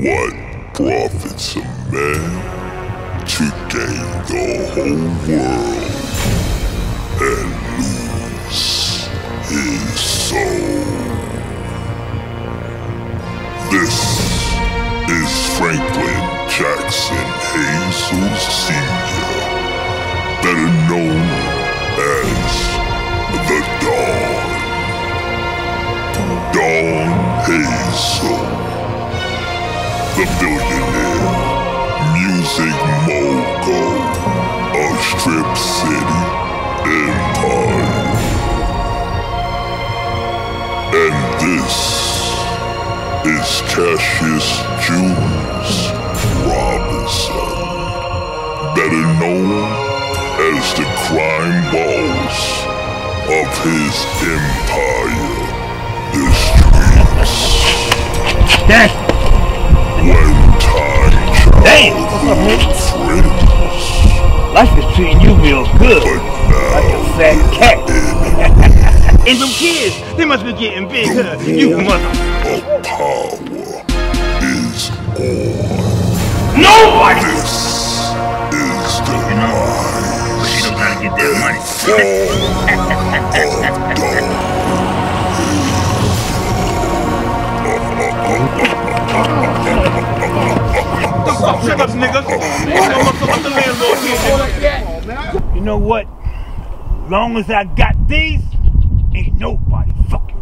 What profits a man to gain the whole world and lose his soul? This is Franklin Jackson Jesus Sr., better known as the Don. Don Hazel, the billionaire, music mogul of Strip City Empire. And this is Cassius Jules Robinson, better known as the crime boss of his empire, the streets. Damn! childhood friends, Life is treating you real good. Like a fat cat. and them kids, they must be getting big, huh? You mother. power is on. Nobody! This is the rise don't gotta get that money. Nigga. You know what? Long as I got these, ain't nobody fucking.